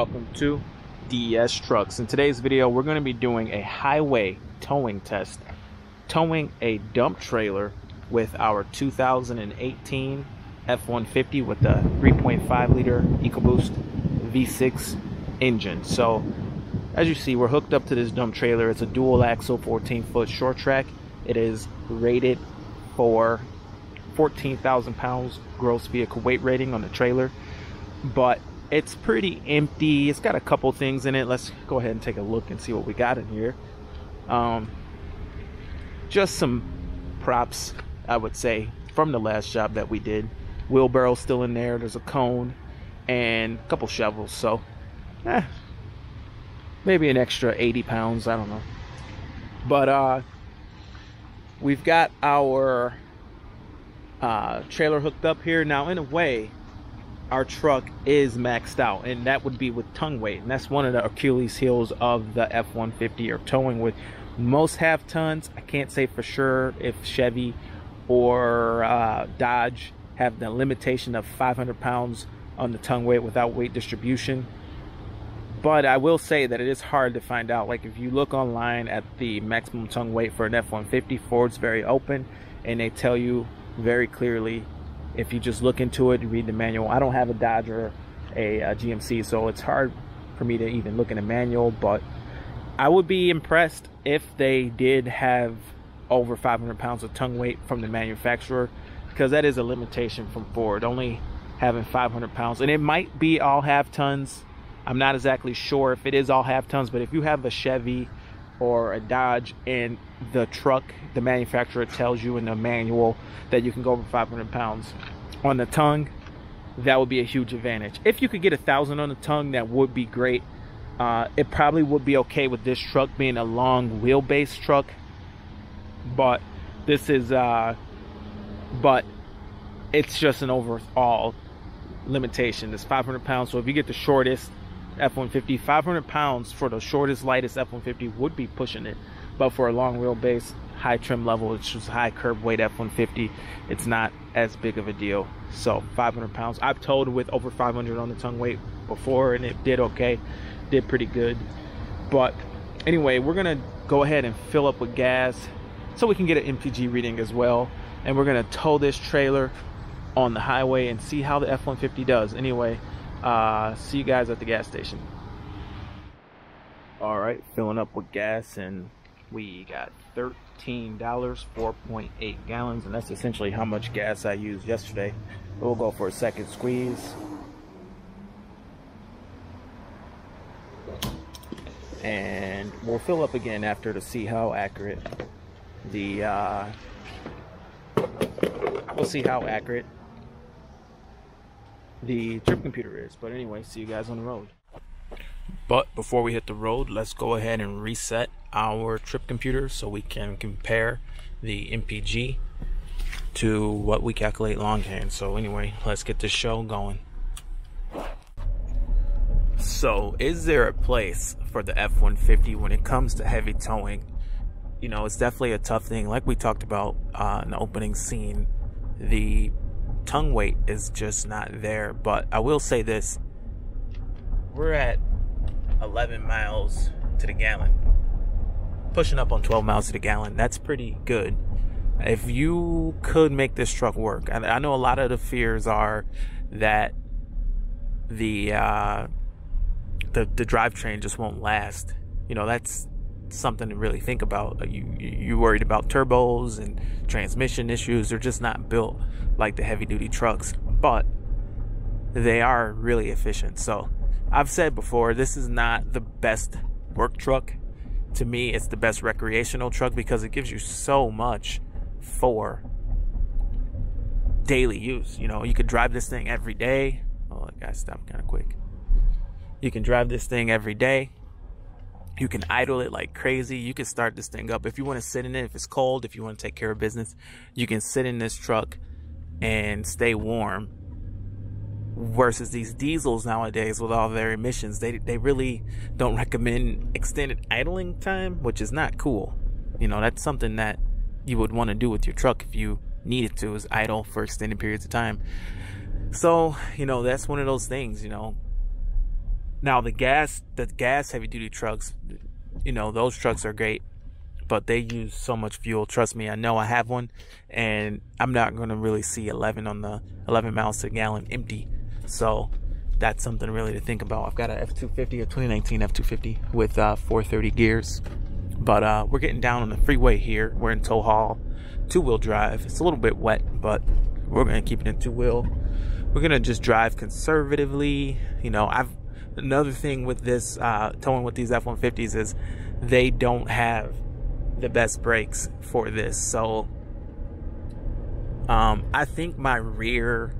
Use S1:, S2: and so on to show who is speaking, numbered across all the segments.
S1: welcome to DS Trucks. In today's video, we're going to be doing a highway towing test, towing a dump trailer with our 2018 F-150 with the 3.5 liter EcoBoost V6 engine. So, as you see, we're hooked up to this dump trailer. It's a dual axle 14 foot short track. It is rated for 14,000 pounds gross vehicle weight rating on the trailer, but it's pretty empty. It's got a couple things in it. Let's go ahead and take a look and see what we got in here. Um, just some props, I would say, from the last job that we did. Wheelbarrow still in there. There's a cone and a couple shovels. So, eh, maybe an extra 80 pounds. I don't know. But uh, we've got our uh, trailer hooked up here. Now, in a way, our truck is maxed out and that would be with tongue weight and that's one of the achilles heels of the f-150 or towing with most half tons. I can't say for sure if chevy or uh, dodge have the limitation of 500 pounds on the tongue weight without weight distribution. But i will say that it is hard to find out. Like if you look online at the maximum tongue weight for an f-150 ford's very open and they tell you very clearly if you just look into it and read the manual. I don't have a Dodge or a, a, GMC, so it's hard for me to even look in a manual, but I would be impressed if they did have over 500 pounds of tongue weight from the manufacturer, because that is a limitation from Ford, only having 500 pounds. And it might be all half tons. I'm not exactly sure if it is all half tons, but if you have a Chevy or a Dodge and the truck, the manufacturer tells you in the manual that you can go over 500 pounds on the tongue, that would be a huge advantage. If you could get a thousand on the tongue, that would be great. Uh, it probably would be okay with this truck being a long wheelbase truck, but this is, uh, but it's just an overall limitation. It's 500 pounds. So if you get the shortest, F-150. 500 pounds for the shortest, lightest F-150 would be pushing it. But for a long wheelbase, high trim level, it's just high curb weight F-150, it's not as big of a deal. So 500 pounds. I've towed with over 500 on the tongue weight before, and it did okay. Did pretty good. But anyway, we're to go ahead and fill up with gas so we can get an MPG reading as well. And we're to tow this trailer on the highway and see how the F-150 does. Anyway, uh, see you guys at the gas station. All right, filling up with gas, and we got $13, 4.8 gallons, and that's essentially how much gas I used yesterday. We'll go for a second squeeze. And we'll fill up again after to see how accurate the, uh, we'll see how accurate the trip computer is. But anyway, see you guys on the road. But before we hit the road, let's go ahead and reset our trip computer so we can compare the MPG to what we calculate longhand. So anyway, let's get this show going. So, is there a place for the F-150 when it comes to heavy towing? You know, it's definitely a tough thing. Like we talked about uh, in the opening scene, the tongue weight is just not there. But I will say this we're at 11 miles to the gallon, pushing up on 12 miles to the gallon. That's pretty good. If you could make this truck work, I know a lot of the fears are that the uh, the the drivetrain just won't last. You know, that's something to really think about. You you worried about turbos and transmission issues. They're just not built like the heavy duty trucks, but they are really efficient. So I've said before, this is not the best work truck. To me, it's the best recreational truck because it gives you so much for daily use. You know, you could drive this thing every day. Oh, I gotta stop kind of quick. You can drive this thing every day you can idle it like crazy. You can start this thing up. If you want to sit in it, if it's cold, if you want to take care of business, you can sit in this truck and stay warm. Versus these diesels nowadays with all their emissions, they they really don't recommend extended idling time, which is not cool. You know, that's something that you would want to do with your truck if you needed to is idle for extended periods of time. So, you know, that's one of those things, you know, Now the gas, the gas heavy duty trucks, you know, those trucks are great, but they use so much fuel. Trust me, I know I have one, and I'm not going to really see 11 on the 11 miles to gallon empty. So that's something really to think about. I've got a F250, a 2019 F250 with uh, 430 gears, but uh, we're getting down on the freeway here. We're in tow haul, two wheel drive. It's a little bit wet, but we're to keep it in two wheel. We're to just drive conservatively. You know, I've another thing with this uh, towing with these F-150s is they don't have the best brakes for this. So um, I think my rear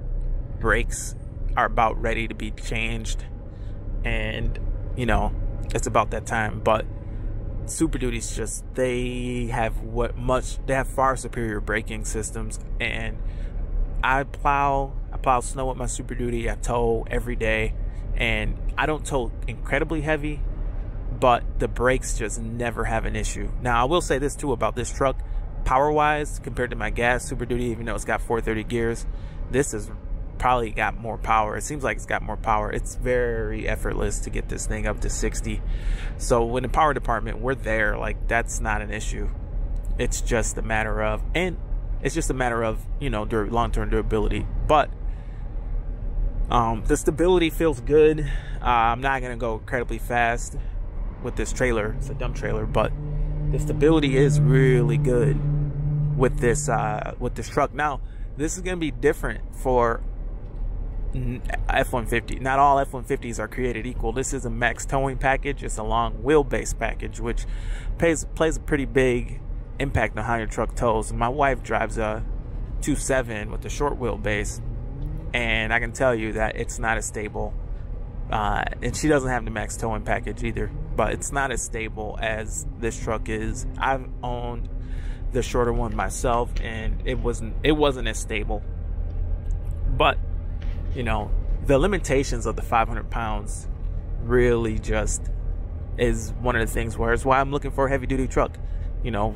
S1: brakes are about ready to be changed, and you know it's about that time. But Super Duty's just they have what much they have far superior braking systems, and I plow I plow snow with my Super Duty. I tow every day and I don't tow incredibly heavy, but the brakes just never have an issue. Now, I will say this too about this truck, power wise, compared to my gas Super Duty, even though it's got 430 gears, this is probably got more power. It seems like it's got more power. It's very effortless to get this thing up to 60. So in the power department, we're there. Like that's not an issue. It's just a matter of, and it's just a matter of, you know, long-term durability. But um, the stability feels good. Uh, I'm not gonna go incredibly fast with this trailer. It's a dump trailer, but the stability is really good with this uh, with this truck. Now, this is gonna be different for F-150. Not all F-150s are created equal. This is a max towing package. It's a long wheelbase package, which plays plays a pretty big impact on how your truck tows. My wife drives a 2.7 with a short wheelbase and I can tell you that it's not as stable. Uh, and she doesn't have the max towing package either, but it's not as stable as this truck is. I've owned the shorter one myself, and it wasn't it wasn't as stable. But you know, the limitations of the 500 pounds really just is one of the things where it's why I'm looking for a heavy duty truck. You know,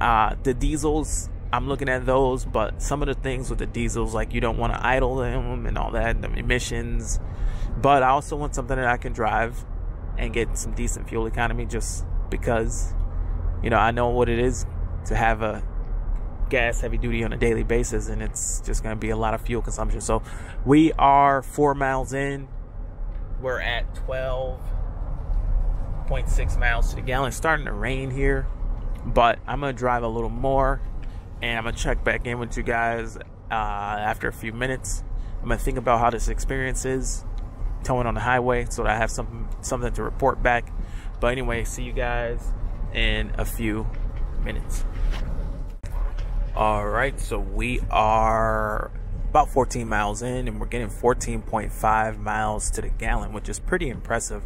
S1: uh, the diesels I'm looking at those, but some of the things with the diesels, like you don't want to idle them and all that, the emissions. But I also want something that I can drive and get some decent fuel economy just because, you know, I know what it is to have a gas heavy duty on a daily basis and it's just going to be a lot of fuel consumption. So we are four miles in. We're at 12.6 miles to the gallon. It's starting to rain here, but I'm going to drive a little more and I'm gonna check back in with you guys uh, after a few minutes. I'm gonna think about how this experience is towing on the highway so that I have something something to report back. But anyway, see you guys in a few minutes. All right, so we are about 14 miles in and we're getting 14.5 miles to the gallon, which is pretty impressive.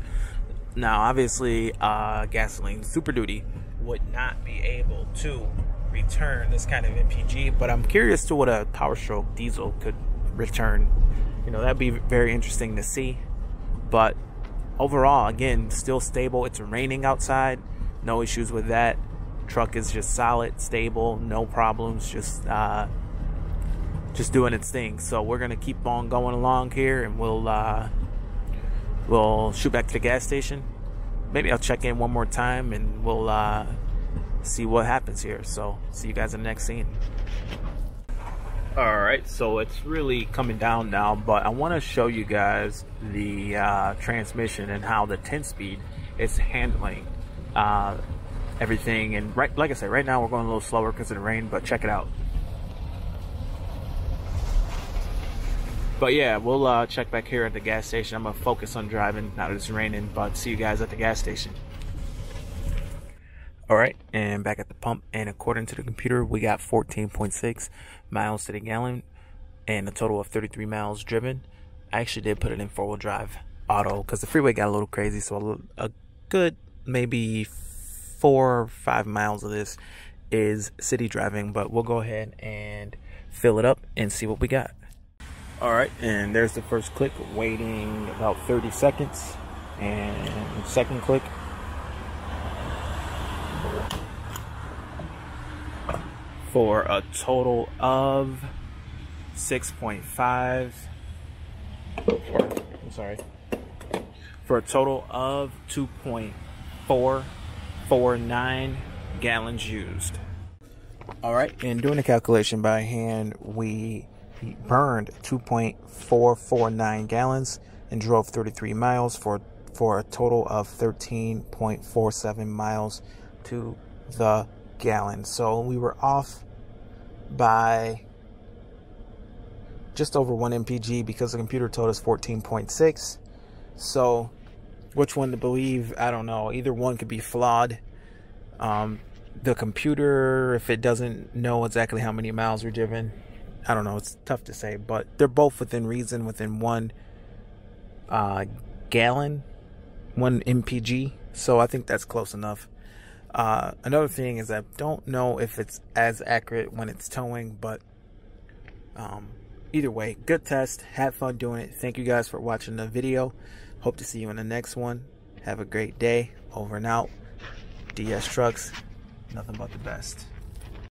S1: Now, obviously, uh, gasoline Super Duty would not be able to return this kind of MPG, but I'm curious to what a Power Stroke diesel could return. You know, that'd be very interesting to see. But overall, again, still stable. It's raining outside, no issues with that. Truck is just solid, stable, no problems, just uh, just doing its thing. So we're gonna keep on going along here, and we'll uh, we'll shoot back to the gas station. Maybe I'll check in one more time, and we'll uh, see what happens here. So see you guys in the next scene. All right, so it's really coming down now, but I want to show you guys the uh, transmission and how the 10-speed is handling uh, everything. And right, like I said, right now we're going a little slower because of the rain, but check it out. But yeah, we'll uh, check back here at the gas station. I'm gonna focus on driving now that it's raining, but see you guys at the gas station. All right, and back at the pump, and according to the computer, we got 14.6 miles to the gallon and a total of 33 miles driven. I actually did put it in four wheel drive auto because the freeway got a little crazy, so a, a good maybe four or five miles of this is city driving, but we'll go ahead and fill it up and see what we got. All right, and there's the first click, waiting about 30 seconds, and second click, for a total of 6.5 or I'm sorry. For a total of 2.449 gallons used. All right, in doing the calculation by hand, we burned 2.449 gallons and drove 33 miles for for a total of 13.47 miles to the gallon. So we were off by just over 1 mpg because the computer told us 14.6. So which one to believe, I don't know. Either one could be flawed. Um, the computer, if it doesn't know exactly how many miles we're driven, I don't know. It's tough to say, but they're both within reason, within one uh, gallon, one mpg. So I think that's close enough. Uh, another thing is I don't know if it's as accurate when it's towing, but um, either way, good test. Had fun doing it. Thank you guys for watching the video. Hope to see you in the next one. Have a great day. Over and out. DS Trucks. Nothing but the best.